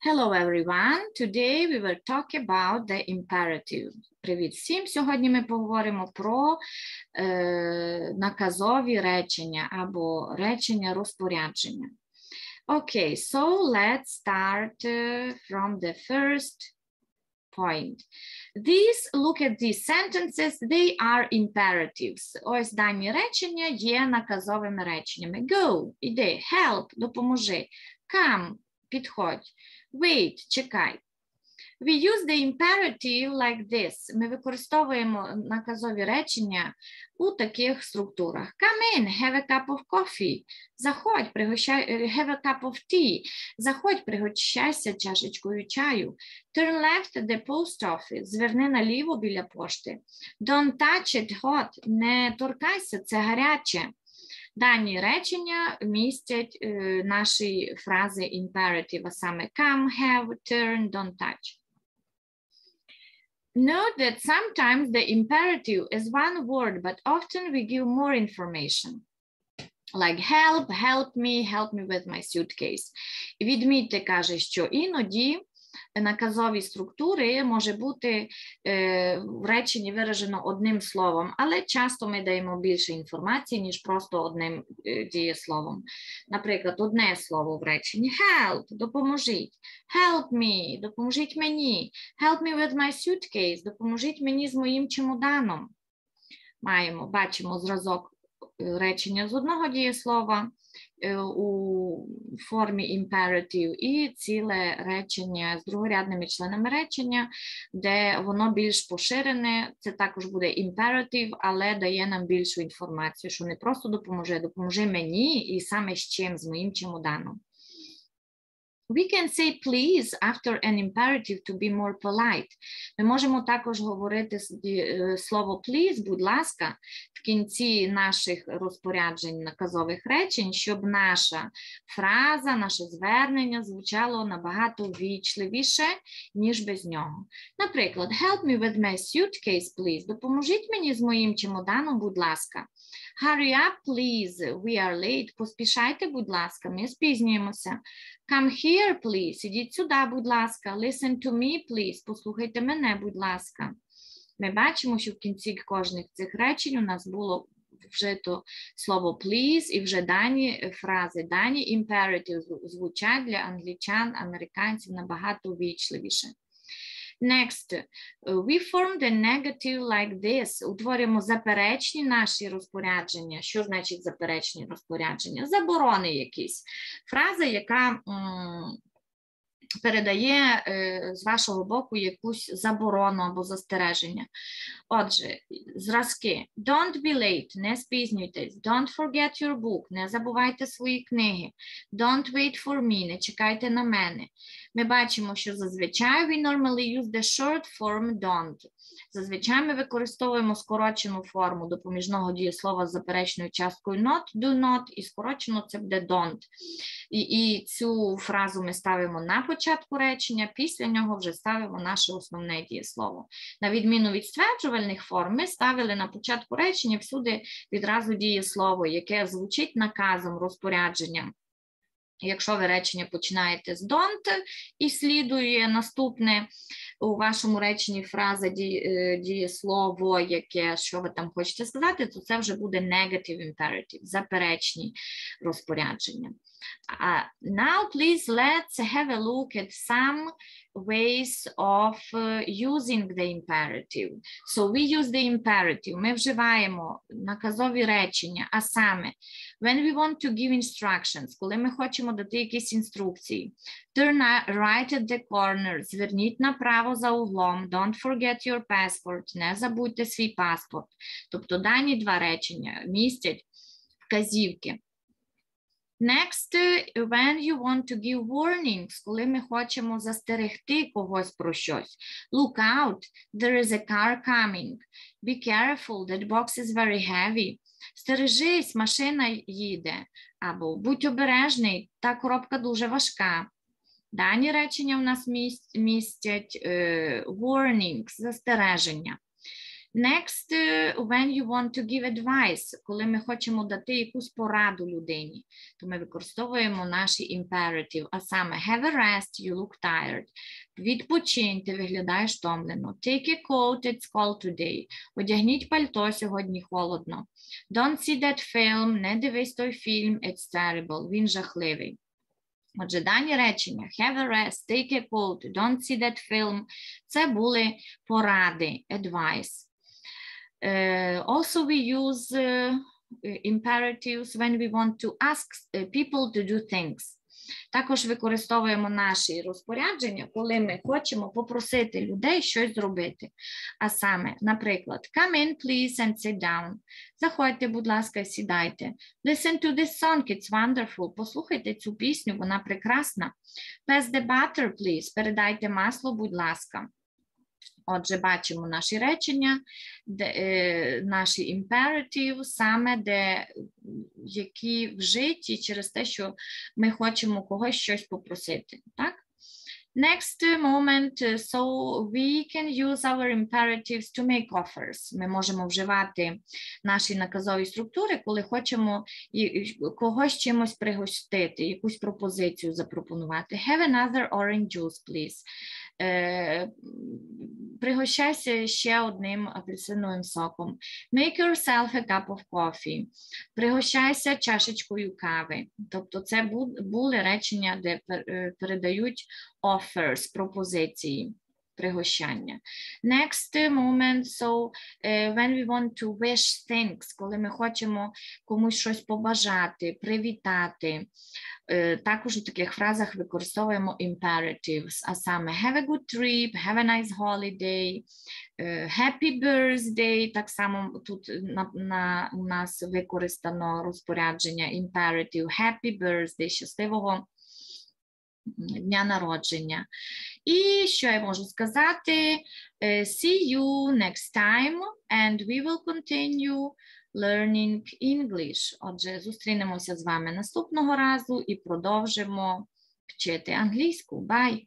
Hello everyone. Today we will talk about the imperative. Привіт всім. Сьогодні ми поговоримо про е, наказові речення або речення розпорядження. Okay, so let's start uh, from the first point. These, look at these sentences, they are imperatives. Ось дані речення є наказовими реченнями. Go, іди, help, допоможи. Come, підходь. Wait, чекай. We use the imperative like this. Ми використовуємо наказові речення у таких структурах. Come in, have a cup of coffee. Заходь, пригощай, have a cup of tea. Заходь, пригощайся чашечкою чаю. Turn left at the post office. Зверни наліво біля пошти. Don't touch it hot. Не торкайся, це гаряче. Дані речення містять е, наші фрази imperative, а саме come, have, turn, don't touch. Note that sometimes the imperative is one word, but often we give more information. Like help, help me, help me with my suitcase. Відмітьте, каже, що іноді наказові структури може бути е, в реченні виражено одним словом, але часто ми даємо більше інформації, ніж просто одним е, дієсловом. Наприклад, одне слово в реченні help, допоможіть, help me, допоможіть мені, help me with my suitcase, допоможіть мені з моїм чемоданом. Маємо, бачимо зразок речення з одного дієслова у формі imperative і ціле речення з другорядними членами речення, де воно більш поширене, це також буде imperative, але дає нам більшу інформацію, що не просто допоможе, допоможе мені і саме з чим, з моїм чемоданом. We can say please after an imperative to be more polite. Ми можемо також говорити слово please, будь ласка, в кінці наших розпоряджень наказових речень, щоб наша фраза, наше звернення звучало набагато вічливіше, ніж без нього. Наприклад, help me with my suitcase, please. Допоможіть мені з моїм чемоданом, будь ласка. Hurry up, please. We are late. Поспішайте, будь ласка, ми спізнюємося. Come here, please. Ідіть сюди, будь ласка. Listen to me, please. Послухайте мене, будь ласка. Ми бачимо, що в кінці кожних цих речень у нас було вжито слово please і вже дані фрази, дані imperative звучать для англічан, американців набагато вічливіше. Next, we form the negative like this. Утворюємо заперечні наші розпорядження. Що значить заперечні розпорядження? Заборони якісь. Фраза, яка передає з вашого боку якусь заборону або застереження. Отже, зразки. Don't be late, не спізнюйтесь. Don't forget your book, не забувайте свої книги. Don't wait for me, не чекайте на мене. Ми бачимо, що зазвичай we normally use the short form don't. Зазвичай ми використовуємо скорочену форму допоміжного дієслова з заперечною часткою not, do not, і скорочено це буде don't. І, і цю фразу ми ставимо на початку речення, після нього вже ставимо наше основне дієслово. На відміну від стверджувальних форм, ми ставили на початку речення всюди відразу дієслово, яке звучить наказом, розпорядженням. Якщо ви речення починаєте з don't і слідує наступне у вашому реченні фраза дієслово, яке що ви там хочете сказати, то це вже буде negative imperative, заперечні розпорядження. Uh, now, please, let's have a look at some ways of uh, using the imperative. So we use the imperative. Ми вживаємо наказові речення, а саме, when we want to give instructions, коли ми хочемо дати якісь інструкції, turn right at the corner, зверніть направо за углом, don't forget your passport, не забудьте свій паспорт. Тобто дані два речення містять вказівки. Next, when you want to give warnings, коли ми хочемо застерегти когось про щось. Look out, there is a car coming. Be careful, that box is very heavy. Стережись, машина їде. Або будь обережний, та коробка дуже важка. Дані речення в нас містять uh, warnings, застереження. Next, uh, when you want to give advice, коли ми хочемо дати якусь пораду людині, то ми використовуємо наші imperative, а саме have a rest, you look tired. Відпочинь, ти виглядаєш втомлено. Take a coat, it's cold today. Одягніть пальто, сьогодні холодно. Don't see that film, не дивись той фільм, it's terrible, він жахливий. Отже, дані речення have a rest, take a coat, don't see that film – це були поради, advice. Uh, also, we use uh, imperatives when we want to ask people to do things. Також використовуємо наші розпорядження, коли ми хочемо попросити людей щось зробити. А саме, наприклад, come in, please, and sit down. Заходьте, будь ласка, сідайте. Listen to this song, it's wonderful. Послухайте цю пісню, вона прекрасна. Pass the butter, please. Передайте масло, будь ласка. Отже, бачимо наші речення, де, е, наші imperative, саме де які вжиті через те, що ми хочемо когось щось попросити. Так? Next moment, so we can use our imperatives to make offers. Ми можемо вживати наші наказові структури, коли хочемо когось чимось пригостити, якусь пропозицію запропонувати. Have another orange juice, please. Е, пригощайся ще одним апельсиновим соком. Make yourself a cup of coffee. Пригощайся чашечкою кави. Тобто це були речення, де передають offers, пропозиції. Пригощання. Next moment, so uh, when we want to wish things, коли ми хочемо комусь щось побажати, привітати, також у таких фразах використовуємо imperatives, а саме have a good trip, have a nice holiday, happy birthday, так само тут на, на, у нас використано розпорядження imperative, happy birthday, щасливого дня народження. І що я можу сказати? See you next time and we will continue Learning English. Отже, зустрінемося з вами наступного разу і продовжимо вчити англійську. Bye!